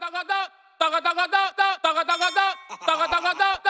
大哥大大哥大哥大大大哥大哥大大哥大哥大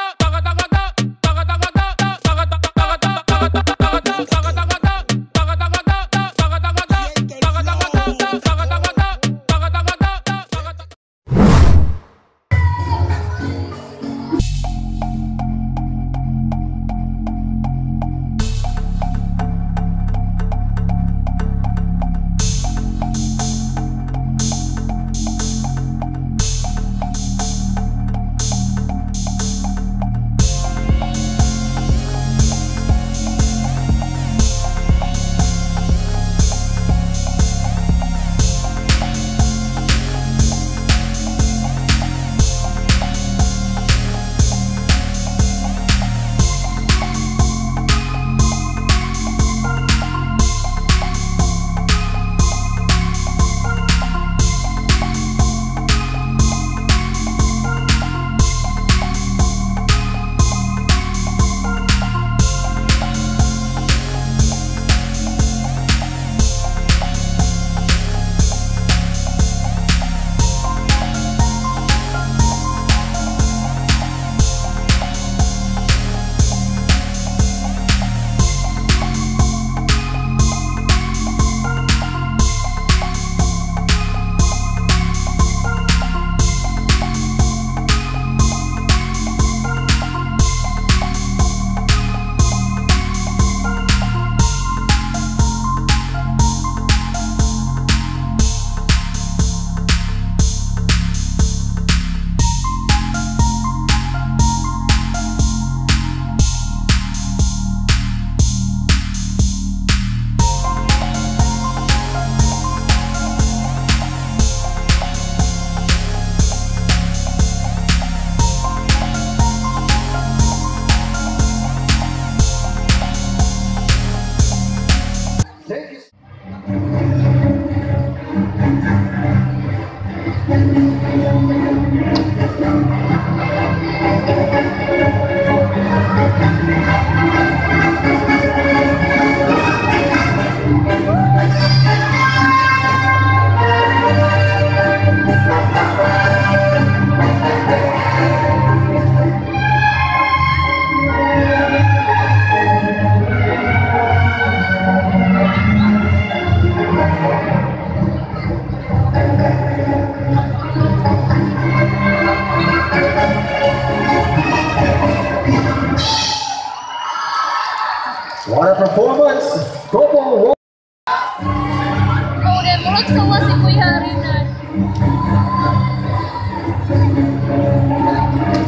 performance Kobo Kemudian Muluk Come on,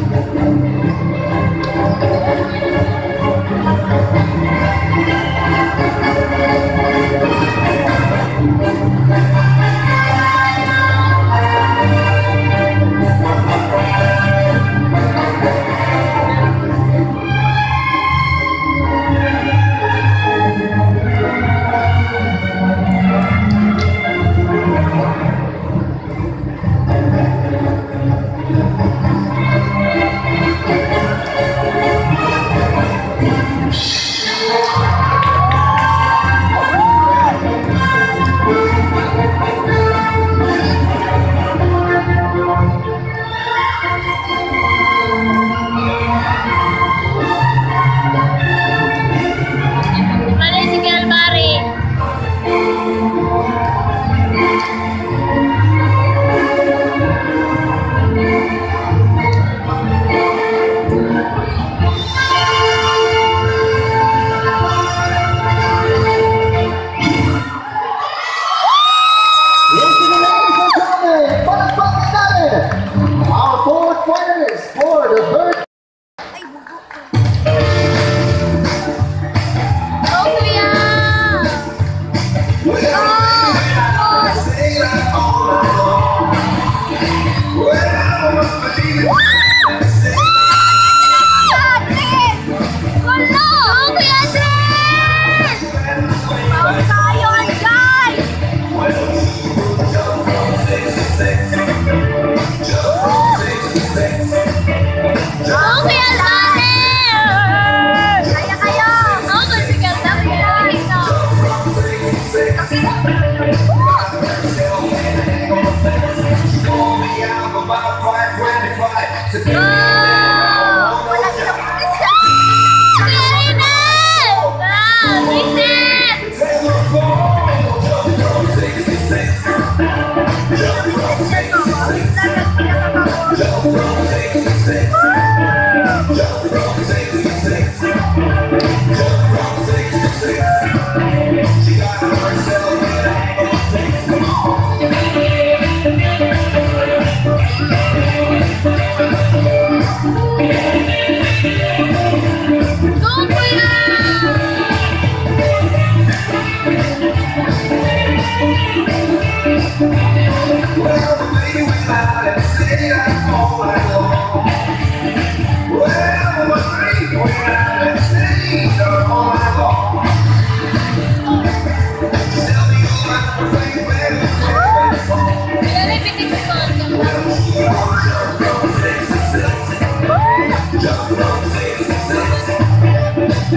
Our forward players,